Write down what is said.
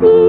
be